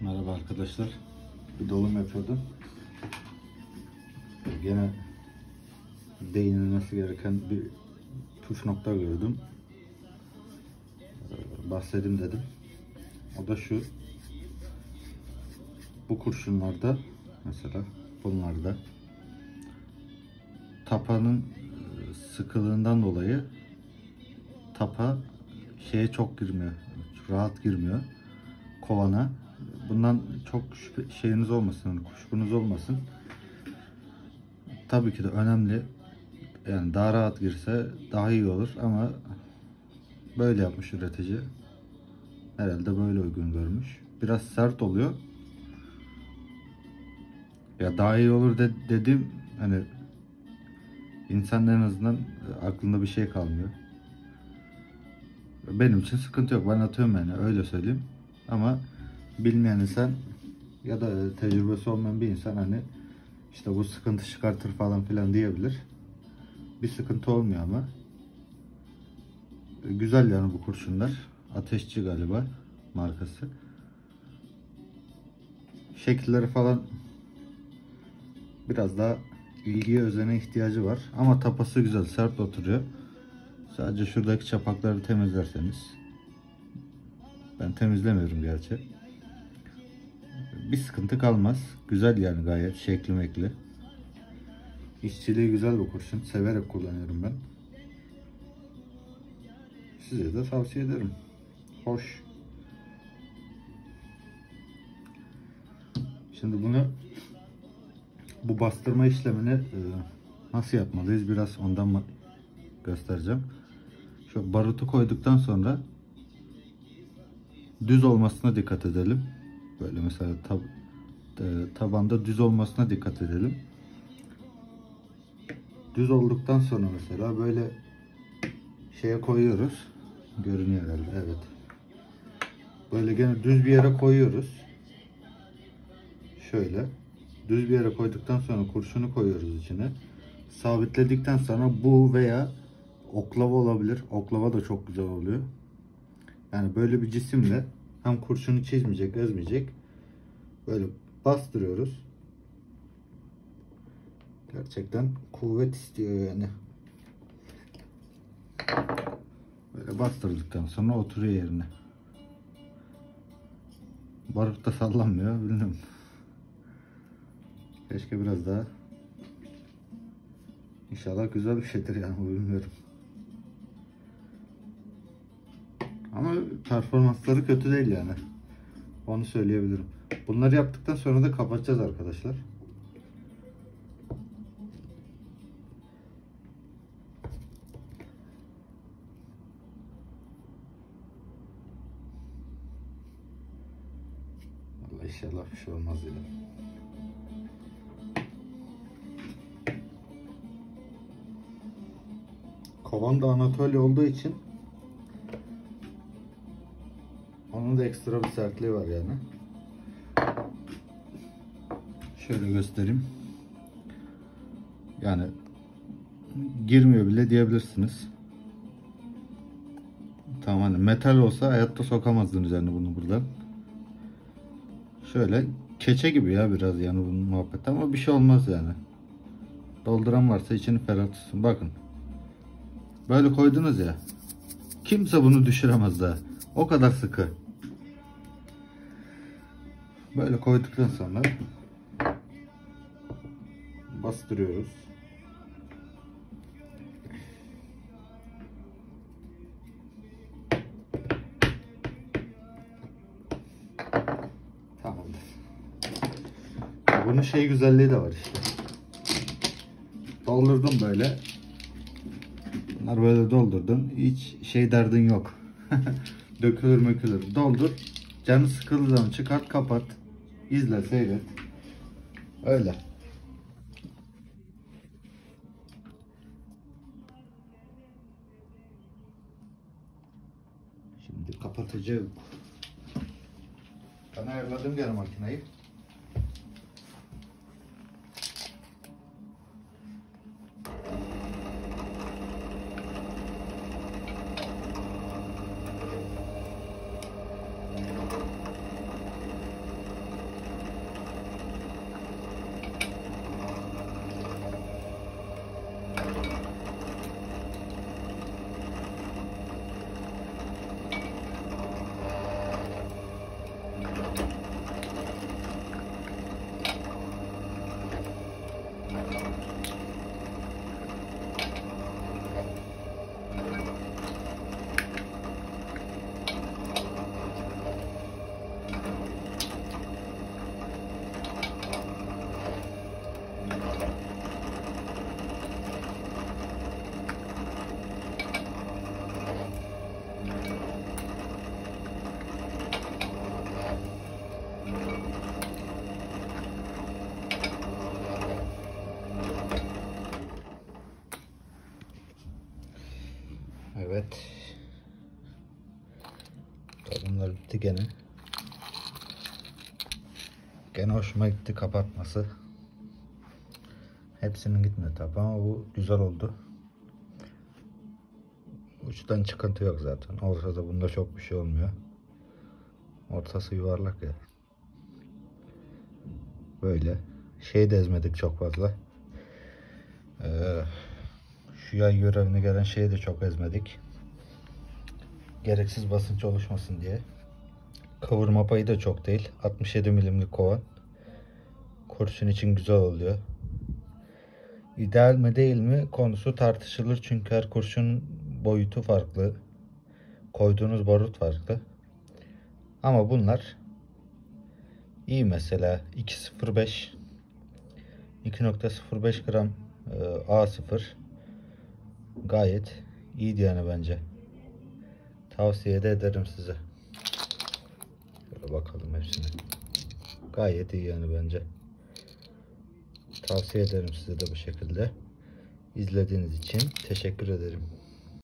Merhaba arkadaşlar. Bir dolum yapıyordum. Gene değinilmesi gereken bir püf nokta gördüm. Ee, Bahsedeyim dedim. O da şu. Bu kurşunlarda mesela bunlarda tapanın e, sıkılığından dolayı tapa şeye çok girmiyor. Rahat girmiyor. Kovana. Bundan çok şeyiniz olmasın, kuşkunuz olmasın. Tabii ki de önemli. Yani daha rahat girse daha iyi olur ama böyle yapmış üretici. Herhalde böyle uygun görmüş. Biraz sert oluyor. Ya daha iyi olur de, dedim hani insanın en azından aklında bir şey kalmıyor. Benim için sıkıntı yok. Ben atıyorum yani öyle söyleyeyim. Ama bilmeyen insan ya da tecrübesi olmayan bir insan hani işte bu sıkıntı çıkartır falan filan diyebilir. Bir sıkıntı olmuyor ama. Güzel yani bu kurşunlar. Ateşçi galiba markası. Şekilleri falan biraz daha ilgiye özene ihtiyacı var. Ama tapası güzel, sert oturuyor. Sadece şuradaki çapakları temizlerseniz. Ben temizlemiyorum gerçi. Bir sıkıntı kalmaz. Güzel yani gayet şekli mekli. İşçiliği güzel bu kurşun. Severek kullanıyorum ben. Size de tavsiye ederim. Hoş. Şimdi bunu bu bastırma işlemini e, nasıl yapmalıyız? Biraz ondan göstereceğim. Şu barutu koyduktan sonra düz olmasına dikkat edelim. Böyle mesela tab e, tabanda düz olmasına dikkat edelim. Düz olduktan sonra mesela böyle şeye koyuyoruz. Görünüyor herhalde. Evet. Böyle gene düz bir yere koyuyoruz. Şöyle. Düz bir yere koyduktan sonra kurşunu koyuyoruz içine. Sabitledikten sonra bu veya oklava olabilir. Oklava da çok güzel oluyor. Yani böyle bir cisimle hem kurşunu çizmeyecek, ezmeyecek. Böyle bastırıyoruz. Gerçekten kuvvet istiyor yani. Böyle bastırdıktan sonra oturuyor yerine. Barut da sallanmıyor bilmiyorum. Keşke biraz daha İnşallah güzel bir şeydir yani bilmiyorum. Ama performansları kötü değil yani. Onu söyleyebilirim. Bunları yaptıktan sonra da kapatacağız arkadaşlar. Allah inşallah bir şey olmaz yine. Kovan da Anatolia olduğu için onun da ekstra bir sertliği var yani. Şöyle göstereyim. Yani girmiyor bile diyebilirsiniz. Tamam hani metal olsa hayatta sokamazdınız yani bunu buradan. Şöyle keçe gibi ya biraz yani bunun muhabbeti ama bir şey olmaz yani. Dolduran varsa içini ferah tutsun. Bakın. Böyle koydunuz ya. Kimse bunu düşüremez daha. O kadar sıkı. Böyle koyduktan sonra bastırıyoruz. Tamamdır. Bunun şey güzelliği de var işte. Doldurdum böyle. Bunlar böyle doldurdun. Hiç şey derdin yok. Dökülür mökülür. Doldur. Canı sıkıldığı zaman çıkart kapat. İzle seyret. Öyle. Şimdi kapatacağım. Ben ayarladım gene makineyi. Evet. Bunlar bitti gene. Gene hoşuma gitti kapatması. Hepsinin gitmedi tabi ama bu güzel oldu. Uçtan çıkıntı yok zaten. Olsa da bunda çok bir şey olmuyor. Ortası yuvarlak ya. Böyle. Şey de ezmedik çok fazla. Ee, şu yay görevine gelen şeyi de çok ezmedik. Gereksiz basınç oluşmasın diye. Kavurma payı da çok değil. 67 milimlik kovan. Kurşun için güzel oluyor. İdeal mi değil mi konusu tartışılır çünkü her kurşun boyutu farklı. Koyduğunuz barut farklı. Ama bunlar iyi mesela 2.05 2.05 gram e, A0 gayet iyiydi yani bence. Tavsiye de ederim size. Şöyle bakalım hepsine. Gayet iyi yani bence. Tavsiye ederim size de bu şekilde. İzlediğiniz için teşekkür ederim.